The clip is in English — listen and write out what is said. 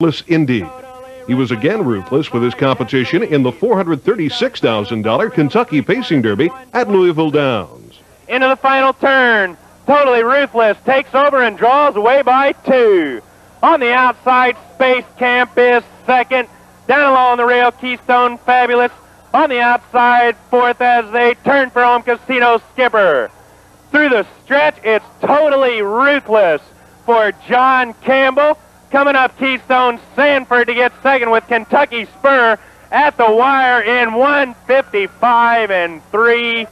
ruthless indeed. He was again ruthless with his competition in the $436,000 Kentucky Pacing Derby at Louisville Downs. Into the final turn. Totally ruthless. Takes over and draws away by two. On the outside, Space Camp is second. Down along the rail, Keystone Fabulous. On the outside, fourth as they turn for home, Casino Skipper. Through the stretch, it's totally ruthless for John Campbell. Coming up, Keystone Sanford to get second with Kentucky Spur at the wire in 155 and 3